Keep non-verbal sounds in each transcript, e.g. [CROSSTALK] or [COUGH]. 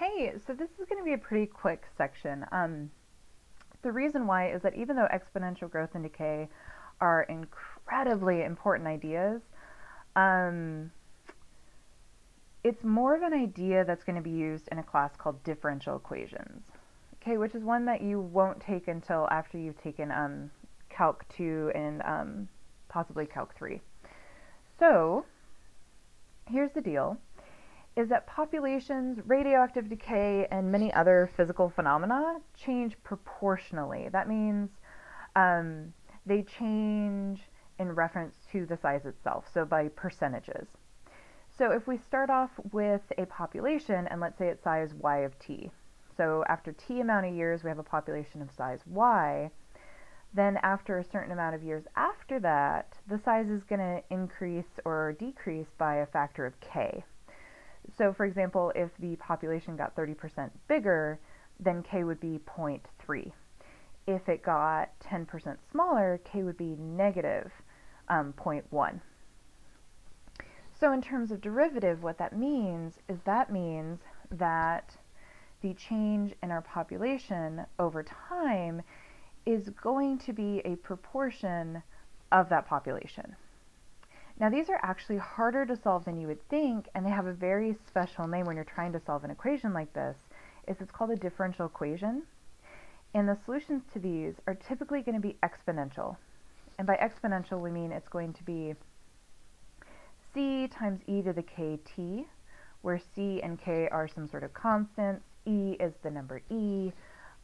Okay, so this is going to be a pretty quick section. Um, the reason why is that even though exponential growth and decay are incredibly important ideas, um, it's more of an idea that's going to be used in a class called differential equations, okay, which is one that you won't take until after you've taken um, Calc 2 and um, possibly Calc 3. So, here's the deal is that populations, radioactive decay, and many other physical phenomena change proportionally. That means um, they change in reference to the size itself, so by percentages. So if we start off with a population, and let's say it's size y of t, so after t amount of years we have a population of size y, then after a certain amount of years after that, the size is going to increase or decrease by a factor of k. So for example, if the population got 30% bigger, then k would be 0.3. If it got 10% smaller, k would be negative um, 0.1. So in terms of derivative, what that means is that means that the change in our population over time is going to be a proportion of that population. Now these are actually harder to solve than you would think, and they have a very special name when you're trying to solve an equation like this, is it's called a differential equation. And the solutions to these are typically going to be exponential. And by exponential, we mean it's going to be c times e to the kt, where c and k are some sort of constants, e is the number e,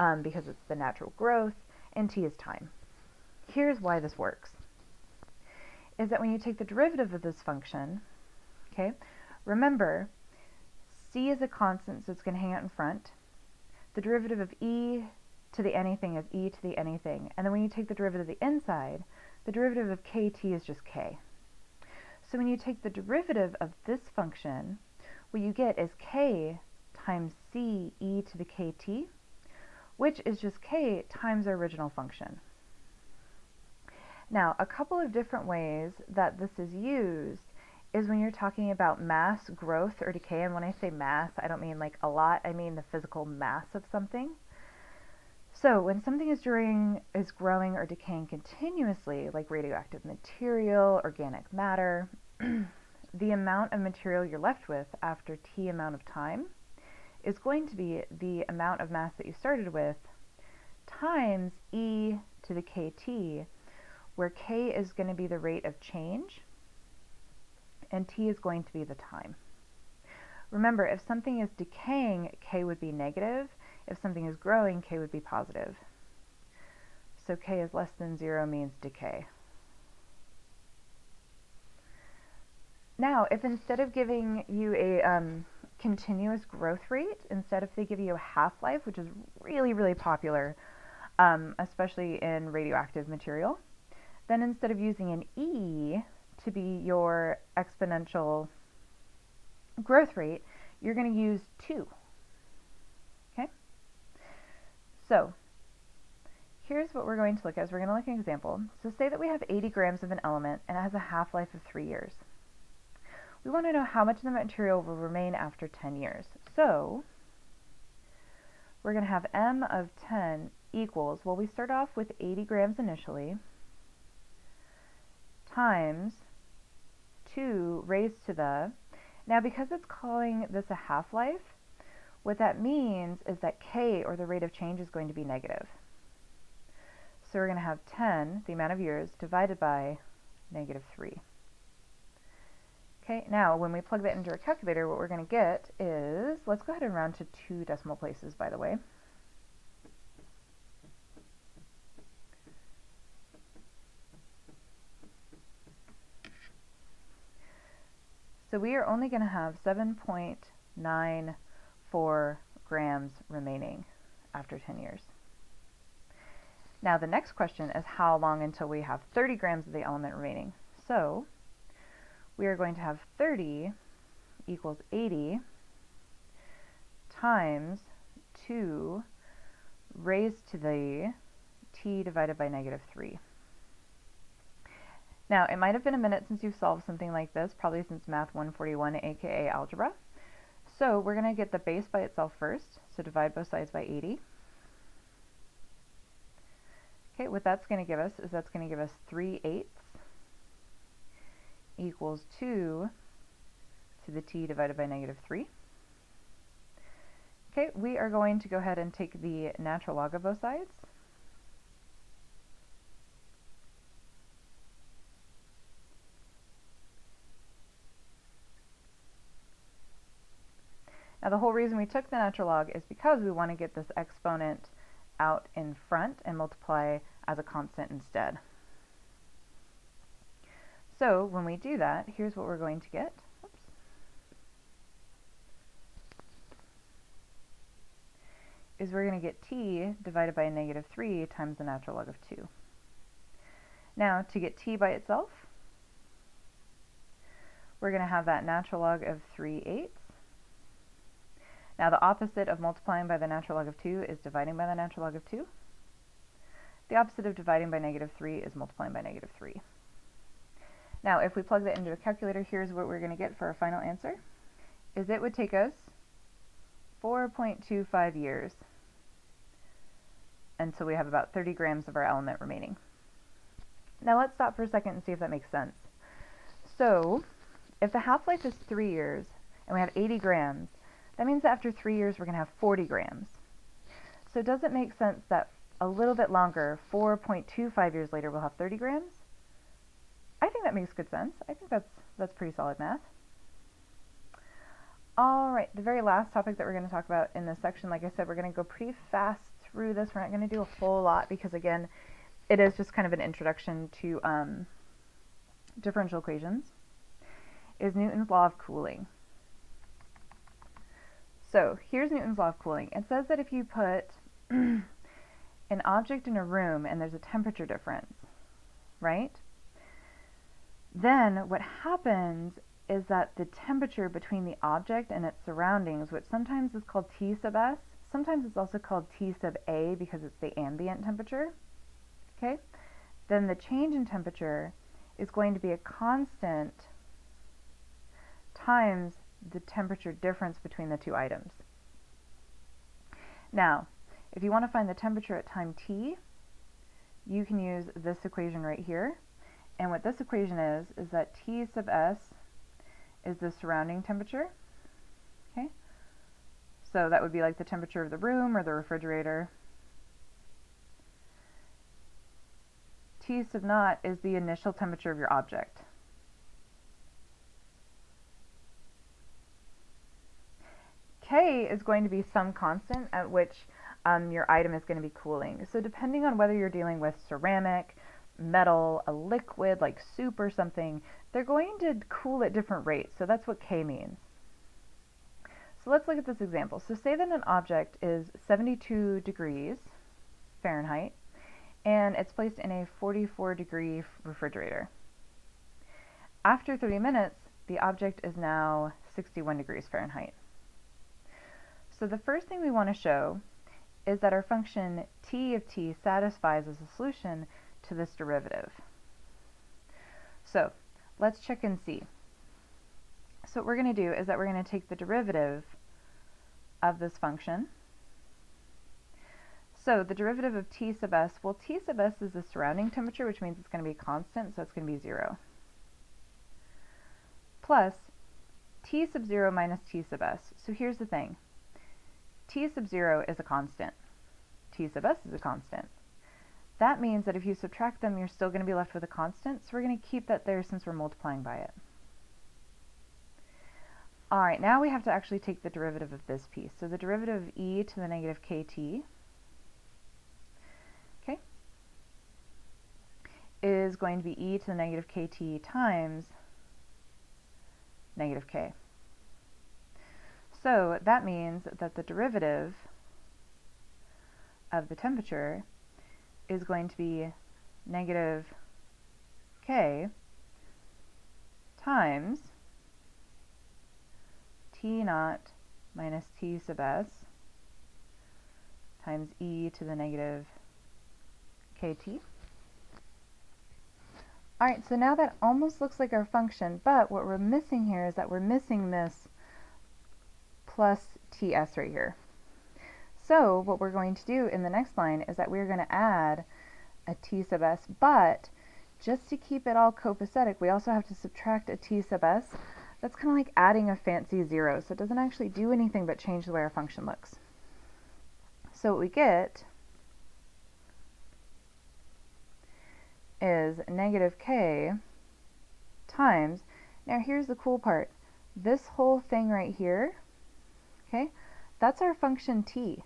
um, because it's the natural growth, and t is time. Here's why this works is that when you take the derivative of this function, okay, remember, c is a constant, so it's going to hang out in front. The derivative of e to the anything is e to the anything. And then when you take the derivative of the inside, the derivative of kt is just k. So when you take the derivative of this function, what you get is k times c e to the kt, which is just k times our original function. Now, a couple of different ways that this is used is when you're talking about mass growth or decay, and when I say mass, I don't mean like a lot, I mean the physical mass of something. So when something is during is growing or decaying continuously, like radioactive material, organic matter, [CLEARS THROAT] the amount of material you're left with after t amount of time is going to be the amount of mass that you started with times e to the kt, where k is going to be the rate of change and t is going to be the time. Remember, if something is decaying, k would be negative. If something is growing, k would be positive. So k is less than 0 means decay. Now, if instead of giving you a um, continuous growth rate, instead if they give you a half-life, which is really, really popular, um, especially in radioactive material, then instead of using an e to be your exponential growth rate, you're going to use 2. Okay? So, here's what we're going to look at. We're going to look at an example. So say that we have 80 grams of an element and it has a half-life of 3 years. We want to know how much of the material will remain after 10 years. So, we're going to have m of 10 equals, well we start off with 80 grams initially, times 2 raised to the, now because it's calling this a half-life, what that means is that k, or the rate of change, is going to be negative. So we're going to have 10, the amount of years, divided by negative 3. Okay, now when we plug that into our calculator, what we're going to get is, let's go ahead and round to two decimal places, by the way. So we are only going to have 7.94 grams remaining after 10 years. Now the next question is how long until we have 30 grams of the element remaining. So we are going to have 30 equals 80 times 2 raised to the t divided by negative 3. Now, it might have been a minute since you've solved something like this, probably since Math 141, aka algebra. So we're going to get the base by itself first, so divide both sides by 80. Okay, what that's going to give us is that's going to give us 3 eighths equals 2 to the t divided by negative 3. Okay, we are going to go ahead and take the natural log of both sides. Now the whole reason we took the natural log is because we want to get this exponent out in front and multiply as a constant instead. So when we do that, here's what we're going to get. Oops. Is we're going to get t divided by negative 3 times the natural log of 2. Now to get t by itself, we're going to have that natural log of 3 eighths now the opposite of multiplying by the natural log of 2 is dividing by the natural log of 2. The opposite of dividing by negative 3 is multiplying by negative 3. Now if we plug that into a calculator, here's what we're going to get for our final answer. Is it would take us 4.25 years until we have about 30 grams of our element remaining. Now let's stop for a second and see if that makes sense. So if the half-life is 3 years and we have 80 grams, that means that after three years we're going to have 40 grams. So does it make sense that a little bit longer, 4.25 years later, we'll have 30 grams? I think that makes good sense. I think that's, that's pretty solid math. All right, the very last topic that we're going to talk about in this section, like I said, we're going to go pretty fast through this. We're not going to do a whole lot because, again, it is just kind of an introduction to um, differential equations, is Newton's law of cooling. So here's Newton's law of cooling. It says that if you put [CLEARS THROAT] an object in a room and there's a temperature difference, right? Then what happens is that the temperature between the object and its surroundings, which sometimes is called T sub S, sometimes it's also called T sub A because it's the ambient temperature, okay? Then the change in temperature is going to be a constant times the temperature difference between the two items. Now, if you want to find the temperature at time t, you can use this equation right here. And what this equation is, is that T sub S is the surrounding temperature. Okay, So that would be like the temperature of the room or the refrigerator. T sub naught is the initial temperature of your object. K is going to be some constant at which um, your item is going to be cooling. So depending on whether you're dealing with ceramic, metal, a liquid like soup or something, they're going to cool at different rates. So that's what K means. So let's look at this example. So say that an object is 72 degrees Fahrenheit and it's placed in a 44 degree refrigerator. After 30 minutes, the object is now 61 degrees Fahrenheit. So the first thing we want to show is that our function t of t satisfies as a solution to this derivative. So let's check and see. So what we're going to do is that we're going to take the derivative of this function. So the derivative of T sub s, well T sub s is the surrounding temperature, which means it's going to be constant, so it's going to be 0. Plus T sub 0 minus T sub s. So here's the thing t sub 0 is a constant. t sub s is a constant. That means that if you subtract them, you're still going to be left with a constant, so we're going to keep that there since we're multiplying by it. Alright, now we have to actually take the derivative of this piece. So the derivative of e to the negative kt okay, is going to be e to the negative kt times negative k. So that means that the derivative of the temperature is going to be negative k times T naught minus T sub s times e to the negative kt. Alright, so now that almost looks like our function, but what we're missing here is that we're missing this plus TS right here. So what we're going to do in the next line is that we're going to add a T sub S, but just to keep it all copacetic, we also have to subtract a T sub S. That's kind of like adding a fancy zero, so it doesn't actually do anything but change the way our function looks. So what we get is negative k times, now here's the cool part, this whole thing right here, okay, that's our function t.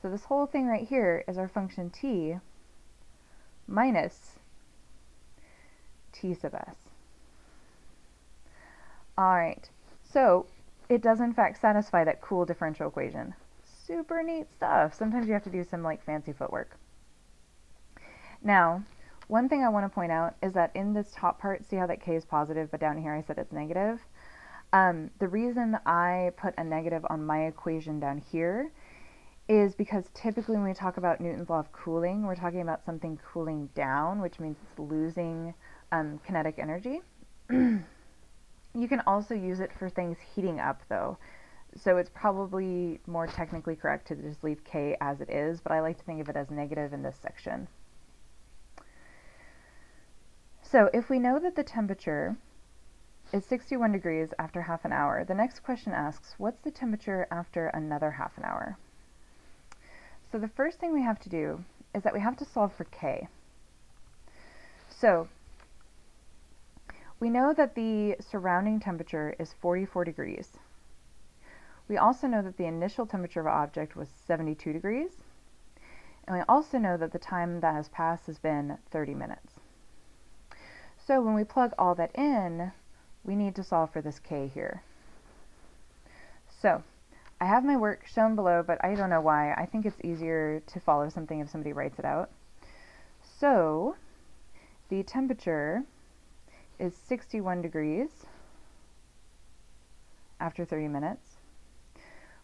So this whole thing right here is our function t minus t sub s. Alright, so it does in fact satisfy that cool differential equation. Super neat stuff. Sometimes you have to do some like fancy footwork. Now, one thing I want to point out is that in this top part, see how that k is positive, but down here I said it's negative? Um, the reason I put a negative on my equation down here is because typically when we talk about Newton's law of cooling, we're talking about something cooling down, which means it's losing um, kinetic energy. [CLEARS THROAT] you can also use it for things heating up though. So it's probably more technically correct to just leave K as it is, but I like to think of it as negative in this section. So if we know that the temperature is 61 degrees after half an hour, the next question asks, what's the temperature after another half an hour? So the first thing we have to do is that we have to solve for K. So we know that the surrounding temperature is 44 degrees. We also know that the initial temperature of an object was 72 degrees. And we also know that the time that has passed has been 30 minutes. So when we plug all that in, we need to solve for this k here. So I have my work shown below, but I don't know why. I think it's easier to follow something if somebody writes it out. So the temperature is 61 degrees after 30 minutes,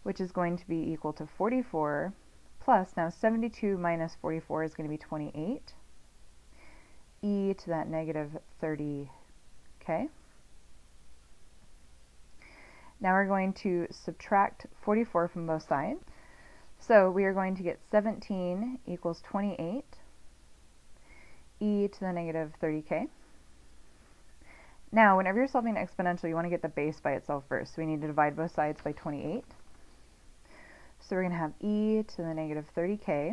which is going to be equal to 44 plus, now 72 minus 44 is going to be 28 e to that negative 30k. Now we're going to subtract 44 from both sides. So we are going to get 17 equals 28 e to the negative 30k. Now, whenever you're solving an exponential, you want to get the base by itself first. So we need to divide both sides by 28. So we're going to have e to the negative 30k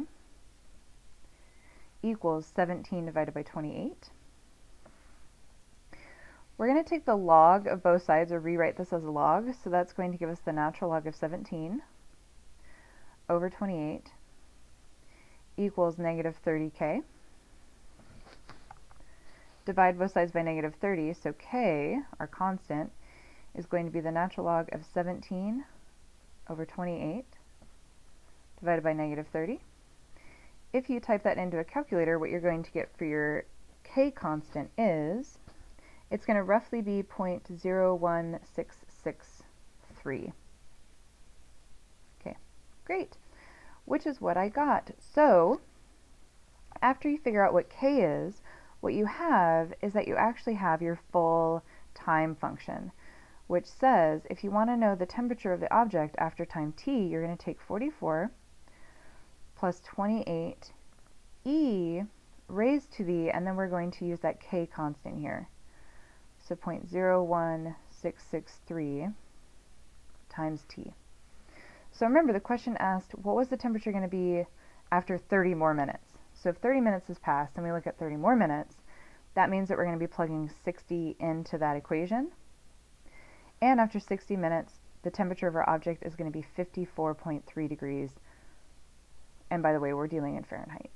equals 17 divided by 28. We're going to take the log of both sides or rewrite this as a log. So that's going to give us the natural log of 17 over 28 equals negative 30k. Divide both sides by negative 30, so k, our constant, is going to be the natural log of 17 over 28 divided by negative 30 if you type that into a calculator, what you're going to get for your k constant is, it's going to roughly be 0.01663. Okay, great, which is what I got. So, after you figure out what k is, what you have is that you actually have your full time function, which says if you want to know the temperature of the object after time t, you're going to take 44 plus 28 e raised to the, and then we're going to use that k constant here. So 0.01663 times t. So remember the question asked what was the temperature going to be after 30 more minutes? So if 30 minutes has passed and we look at 30 more minutes, that means that we're going to be plugging 60 into that equation. And after 60 minutes, the temperature of our object is going to be 54.3 degrees and by the way, we're dealing in Fahrenheit.